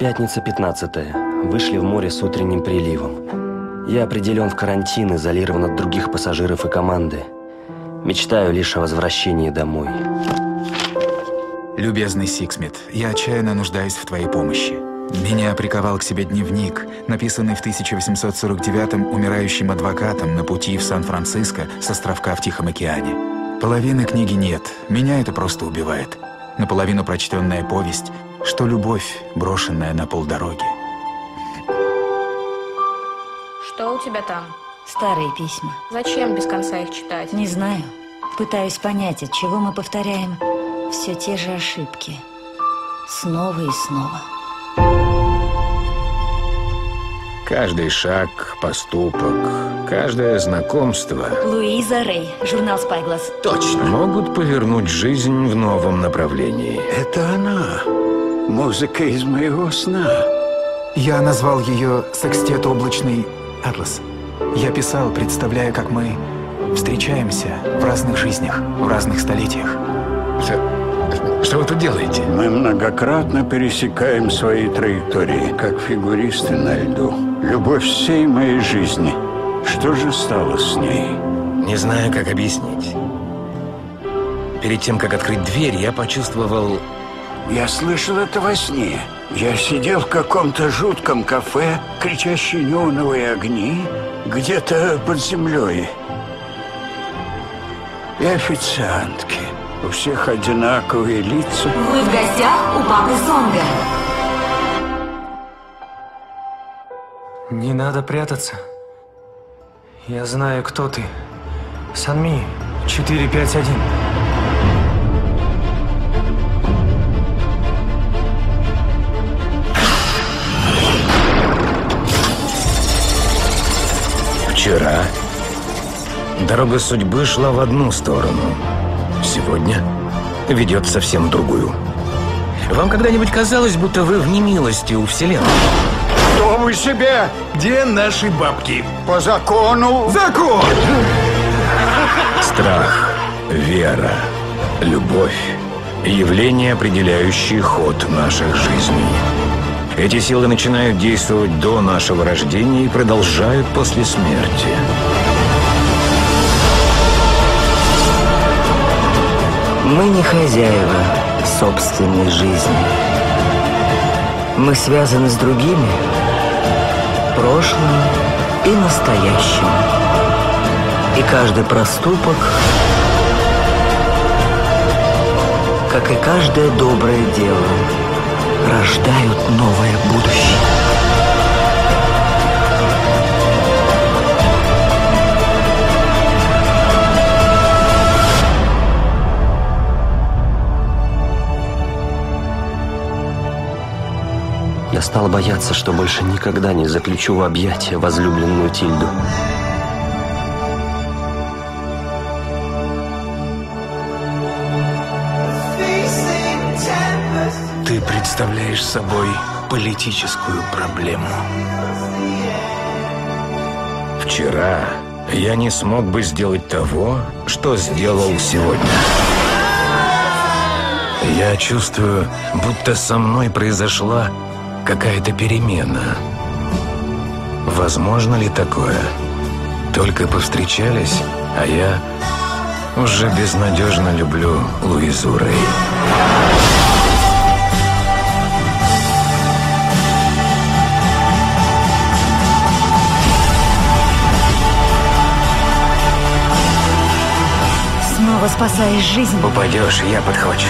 Пятница 15 -е. Вышли в море с утренним приливом. Я определен в карантин, изолирован от других пассажиров и команды. Мечтаю лишь о возвращении домой. Любезный Сиксмит, я отчаянно нуждаюсь в твоей помощи. Меня приковал к себе дневник, написанный в 1849-м умирающим адвокатом на пути в Сан-Франциско с островка в Тихом океане. Половины книги нет, меня это просто убивает. Наполовину прочтенная повесть, что любовь, брошенная на полдороги. Что у тебя там? Старые письма. Зачем без конца их читать? Не знаю. Пытаюсь понять, от чего мы повторяем все те же ошибки. Снова и снова. Каждый шаг, поступок, каждое знакомство Луиза Рэй, журнал «Спайглас». точно могут повернуть жизнь в новом направлении. Это она. Музыка из моего сна. Я назвал ее «Секстет облачный Атлас». Я писал, представляя, как мы встречаемся в разных жизнях, в разных столетиях. Что, что вы тут делаете? Мы многократно пересекаем свои траектории, как фигуристы на льду. Любовь всей моей жизни. Что же стало с ней? Не знаю, как объяснить. Перед тем, как открыть дверь, я почувствовал... Я слышал это во сне. Я сидел в каком-то жутком кафе, кричащие неоновые огни, где-то под землей. И официантки. У всех одинаковые лица. Вы в гостях у папы Сонга. Не надо прятаться. Я знаю, кто ты. Санми, 451. Вчера дорога судьбы шла в одну сторону. Сегодня ведет совсем другую. Вам когда-нибудь казалось, будто вы в немилости у Вселенной? Что вы себе Где наши бабки? по закону? Закон! Страх, вера, любовь – явления, определяющие ход наших жизней. Эти силы начинают действовать до нашего рождения и продолжают после смерти. Мы не хозяева собственной жизни. Мы связаны с другими, прошлым и настоящим. И каждый проступок, как и каждое доброе дело, рождают новое будущее. Я стал бояться, что больше никогда не заключу в объятия возлюбленную Тильду. Ты представляешь собой политическую проблему. Вчера я не смог бы сделать того, что сделал сегодня. Я чувствую, будто со мной произошла какая-то перемена. Возможно ли такое? Только повстречались, а я уже безнадежно люблю Луизу Рэй. Спасаешь жизнь. Упадешь, я подхвачу.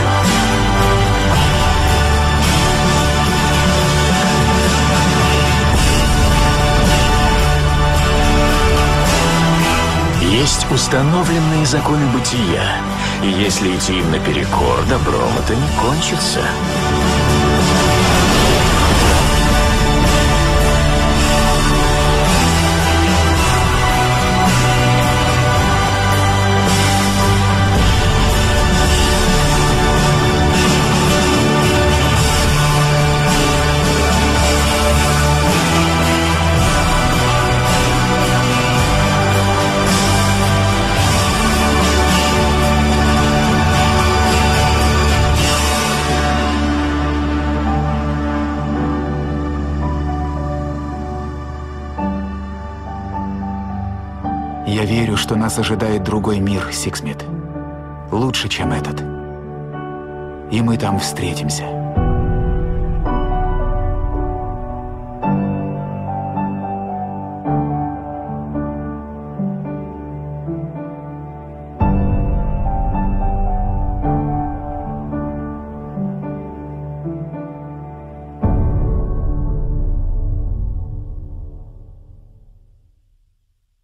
Есть установленные законы бытия, и если идти им наперекор, добром это не кончится. Я верю, что нас ожидает другой мир, Сиксмит. Лучше, чем этот. И мы там встретимся.